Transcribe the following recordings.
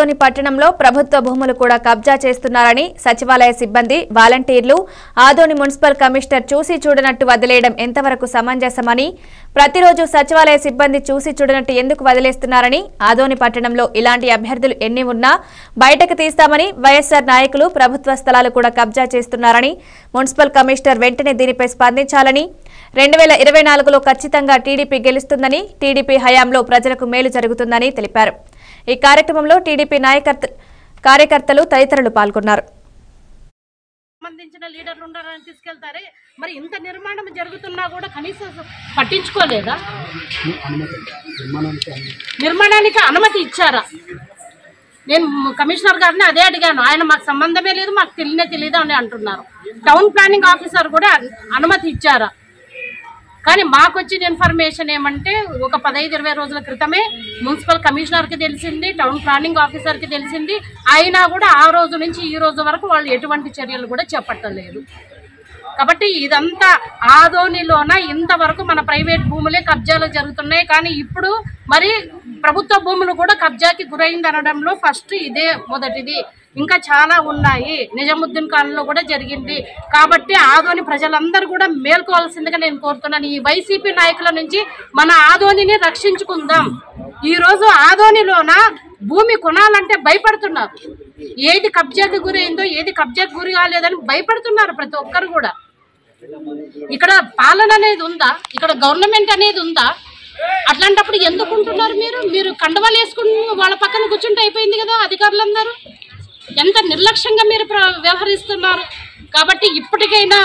ఆదోని పట్టణంలో ప్రభుత్వ భూములు కూడా కబ్జా చేస్తున్నారని సచివాలయ సిబ్బంది వాలంటీర్లు ఆదోని మున్సిపల్ కమిషనర్ చూసి చూడనట్టు వదిలేయడం ఎంతవరకు సమంజసమని ప్రతిరోజు సచివాలయ సిబ్బంది చూసి చూడనట్టు ఎందుకు వదిలేస్తున్నారని ఆదోని పట్టణంలో ఇలాంటి అభ్యర్థులు ఎన్ని ఉన్నా బయటకు తీస్తామని వైఎస్సార్ నాయకులు ప్రభుత్వ స్థలాలు కూడా కబ్జా చేస్తున్నారని మున్సిపల్ కమిషనర్ వెంటనే దీనిపై స్పందించాలని రెండు వేల ఇరవై నాలుగులో ఖచ్చితంగా టీడీపీ గెలుస్తుందని టీడీపీ హయాంలో ప్రజలకు మేలు జరుగుతుందని తెలిపారు. ఈ కార్యక్రమంలో టీడీపీ నాయకర్త కార్యకర్తలు తదితరులు పాల్గొన్నారు. సంబంధించిన లీడర్లు ఉండాలని తీసుకెళ్తారే. మరి ఇంత నిర్మాణం జరుగుతున్నా కూడా కనీసం పట్టించుకోలేదా? నిర్మాణానికి అనుమతి ఇచ్చారా? నేను కమిషనర్ గారిని అదే అడిగాను. ఆయన మాకు సంబంధమే లేదు మాకు తెలియనే తెలియదు అని అంటున్నారు. టౌన్ ప్లానింగ్ ఆఫీసర్ కూడా అనుమతి ఇచ్చారా? కానీ మాకు వచ్చిన ఇన్ఫర్మేషన్ ఏమంటే ఒక పదహైదు ఇరవై రోజుల క్రితమే మున్సిపల్ కమిషనర్కి తెలిసింది టౌన్ ప్లానింగ్ ఆఫీసర్కి తెలిసింది. అయినా కూడా ఆ రోజు నుంచి ఈ రోజు వరకు వాళ్ళు ఎటువంటి చర్యలు కూడా చేపట్టలేదు. కాబట్టి ఇదంతా ఆదోనిలోన ఇంతవరకు మన ప్రైవేట్ భూములే కబ్జాలు జరుగుతున్నాయి. కానీ ఇప్పుడు మరి ప్రభుత్వ భూములు కూడా కబ్జాకి గురైంది అనడంలో ఫస్ట్ ఇదే మొదటిది. ఇంకా చాలా ఉన్నాయి. నిజాముద్దీన్ కాలంలో కూడా జరిగింది. కాబట్టి ఆదోని ప్రజలందరూ కూడా మేల్కోవాల్సిందిగా నేను కోరుతున్నాను. ఈ వైసీపీ నాయకుల నుంచి మన ఆదోనిని రక్షించుకుందాం. ఈరోజు ఆదోనిలోన భూమి కొనాలంటే భయపడుతున్నారు. ఏది కబ్జాకి గురైందో ఏది కబ్జాకి గురి కాలేదని భయపడుతున్నారు ప్రతి ఒక్కరు కూడా. ఇక్కడ పాలన అనేది ఉందా? ఇక్కడ గవర్నమెంట్ అనేది ఉందా? అట్లాంటప్పుడు ఎందుకుంటున్నారు మీరు? మీరు కండవాలు వేసుకుని వాళ్ళ పక్కన కూర్చుంటే అయిపోయింది కదా అధికారులందరూ ఎంత నిర్లక్ష్యంగా మీరు వ్యవహరిస్తున్నారు. కాబట్టి ఇప్పటికైనా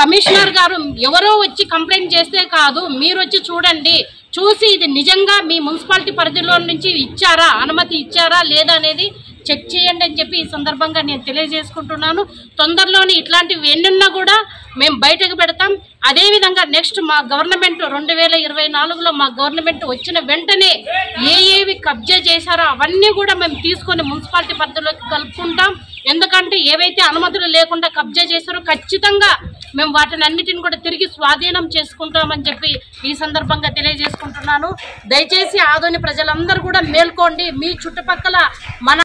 కమిషనర్ గారు ఎవరో వచ్చి కంప్లైంట్ చేస్తే కాదు మీరు వచ్చి చూడండి. చూసి ఇది నిజంగా మీ మున్సిపాలిటీ పరిధిలో నుంచి ఇచ్చారా? అనుమతి ఇచ్చారా లేదా అనేది చెక్ చేయండి అని చెప్పి ఈ సందర్భంగా నేను తెలియజేసుకుంటున్నాను. తొందరలోనే ఇట్లాంటివి ఎన్నున్నా కూడా మేము బయటకు పెడతాం. అదేవిధంగా నెక్స్ట్ మా గవర్నమెంట్ రెండు వేల ఇరవై నాలుగులో మా గవర్నమెంట్ వచ్చిన వెంటనే ఏ ఏవి కబ్జా చేశారో అవన్నీ కూడా మేము తీసుకొని మున్సిపాలిటీ పరిధిలోకి కలుపుకుంటాం. ఎందుకంటే ఏవైతే అనుమతులు లేకుండా కబ్జా చేశారో ఖచ్చితంగా మేము వాటిని అన్నిటిని కూడా తిరిగి స్వాధీనం చేసుకుంటామని చెప్పి ఈ సందర్భంగా తెలియజేసుకుంటున్నాను. దయచేసి ఆదోని ప్రజలందరూ కూడా మేల్కోండి. మీ చుట్టుపక్కల మన